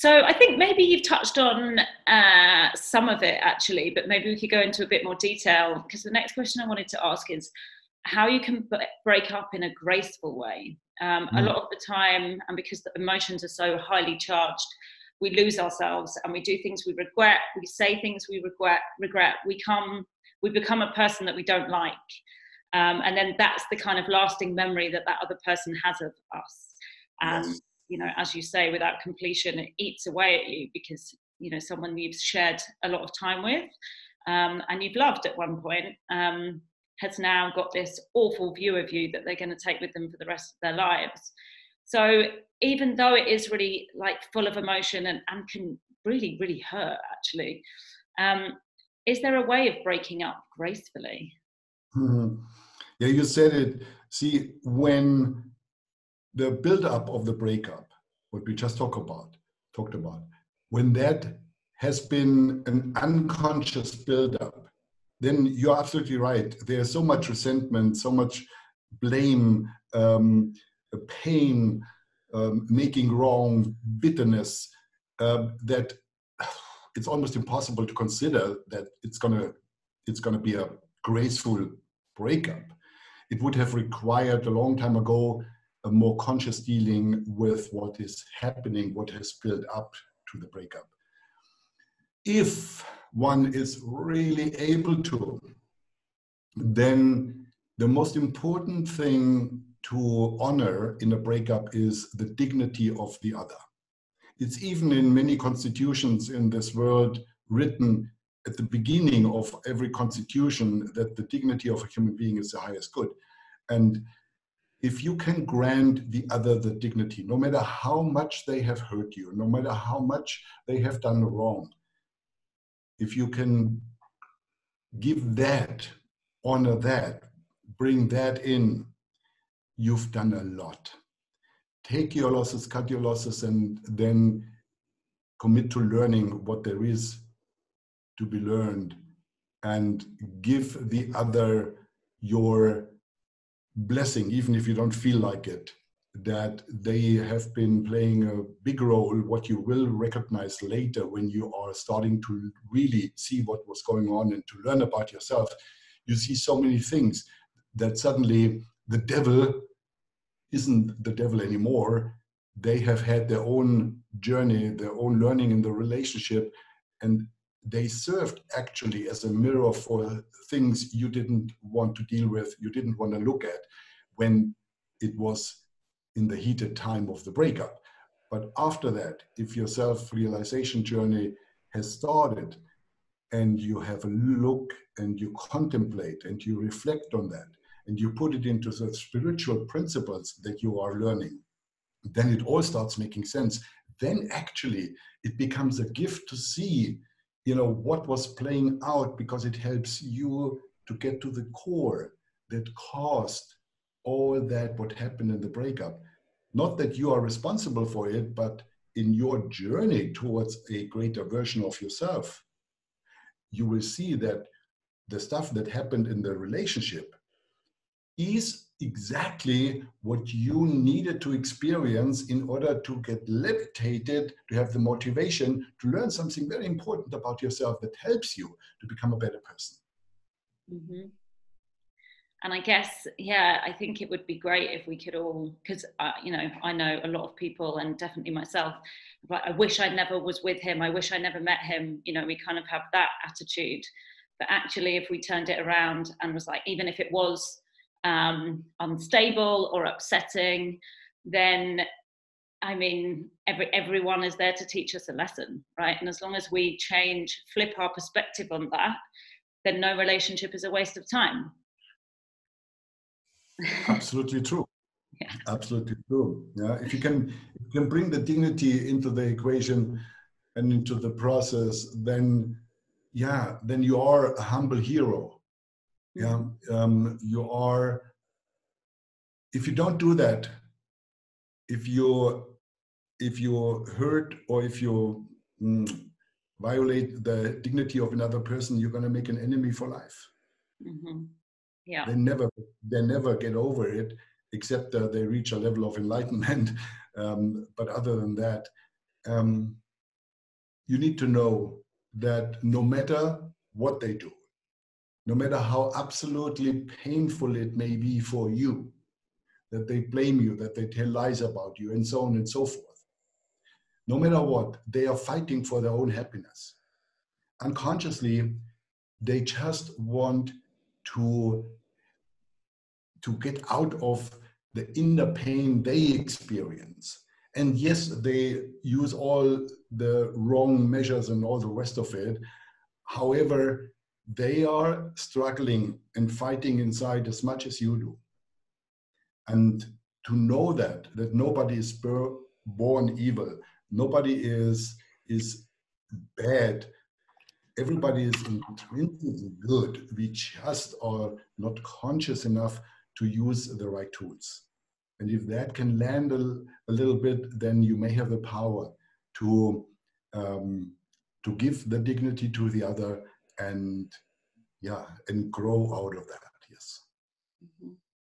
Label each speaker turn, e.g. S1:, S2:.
S1: So I think maybe you've touched on uh, some of it actually, but maybe we could go into a bit more detail because the next question I wanted to ask is how you can b- break up in a graceful way. Um, mm. A lot of the time, and because the emotions are so highly charged, we lose ourselves and we do things we regret. We say things we regret. Regret. We come. We become a person that we don't like, um, and then that's the kind of lasting memory that that other person has of us. And yes. You know, as you say, without completion, it eats away at you because you know someone you've shared a lot of time with, um, and you've loved at one point. Um, has now got this awful view of you that they're going to take with them for the rest of their lives. So even though it is really like full of emotion and, and can really, really hurt actually, um, is there a way of breaking up gracefully?
S2: Mm-hmm. Yeah, you said it. See, when the build-up of the breakup, what we just talked about, talked about, when that has been an unconscious build-up, then you're absolutely right. There's so much resentment, so much blame, um, pain, um, making wrong, bitterness, uh, that it's almost impossible to consider that it's gonna it's gonna be a graceful breakup. It would have required a long time ago a more conscious dealing with what is happening, what has built up to the breakup. If one is really able to, then the most important thing to honor in a breakup is the dignity of the other. It's even in many constitutions in this world written at the beginning of every constitution that the dignity of a human being is the highest good. And if you can grant the other the dignity, no matter how much they have hurt you, no matter how much they have done wrong, if you can give that, honor that, bring that in, you've done a lot. Take your losses, cut your losses, and then commit to learning what there is to be learned and give the other your blessing, even if you don't feel like it that they have been playing a big role, what you will recognize later when you are starting to really see what was going on and to learn about yourself. You see so many things that suddenly the devil isn't the devil anymore. They have had their own journey, their own learning in the relationship, and they served actually as a mirror for things you didn't want to deal with, you didn't want to look at when it was in the heated time of the breakup. But after that, if your self realization journey has started and you have a look and you contemplate and you reflect on that and you put it into the spiritual principles that you are learning, then it all starts making sense. Then actually it becomes a gift to see, you know, what was playing out because it helps you to get to the core that caused all that what happened in the breakup. Not that you are responsible for it, but in your journey towards a greater version of yourself, you will see that the stuff that happened in the relationship is exactly what you needed to experience in order to get levitated, to have the motivation to learn something very important about yourself that helps you to become a better person.
S1: Mm-hmm and I guess, yeah, I think it would be great if we could all, because uh, you know, I know a lot of people, and definitely myself. I wish I never was with him. I wish I never met him. You know, we kind of have that attitude. But actually, if we turned it around and was like, even if it was um, unstable or upsetting, then I mean, every everyone is there to teach us a lesson, right? And as long as we change, flip our perspective on that, then no relationship is a waste of time
S2: Absolutely true. Yeah. Absolutely true. Yeah. If you can, if you can bring the dignity into the equation and into the process, then yeah, then you are a humble hero. Yeah. Um, you are. If you don't do that, if you if you hurt or if you mm, violate the dignity of another person, you're going to make an enemy for life.
S1: Mm-hmm yeah
S2: they never they never get over it except that they reach a level of enlightenment um, but other than that um, you need to know that no matter what they do, no matter how absolutely painful it may be for you, that they blame you, that they tell lies about you, and so on and so forth. No matter what, they are fighting for their own happiness. Unconsciously, they just want to, to get out of the inner pain they experience. And yes, they use all the wrong measures and all the rest of it. However, they are struggling and fighting inside as much as you do. And to know that, that nobody is born evil, nobody is, is bad, everybody is intrinsically good. We just are not conscious enough to use the right tools. And if that can land a, a little bit, then you may have the power to um, to give the dignity to the other and yeah and grow out of that yes mm-hmm.